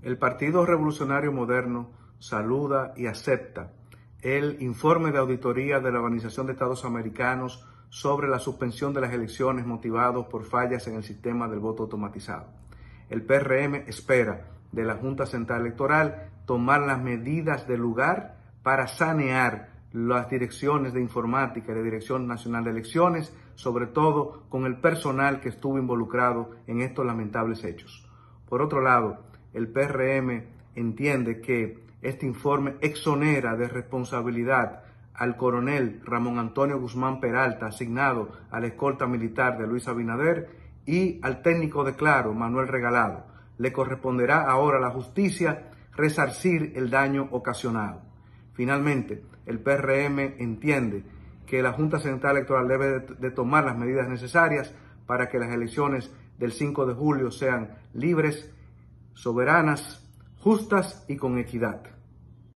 El Partido Revolucionario Moderno saluda y acepta el informe de auditoría de la Organización de Estados Americanos sobre la suspensión de las elecciones motivados por fallas en el sistema del voto automatizado. El PRM espera de la Junta Central Electoral tomar las medidas de lugar para sanear las direcciones de informática y la Dirección Nacional de Elecciones, sobre todo con el personal que estuvo involucrado en estos lamentables hechos. Por otro lado, el PRM entiende que este informe exonera de responsabilidad al coronel Ramón Antonio Guzmán Peralta, asignado a la escolta militar de Luis Abinader, y al técnico de Claro, Manuel Regalado. Le corresponderá ahora a la justicia resarcir el daño ocasionado. Finalmente, el PRM entiende que la Junta Central Electoral debe de tomar las medidas necesarias para que las elecciones del 5 de julio sean libres, soberanas, justas y con equidad.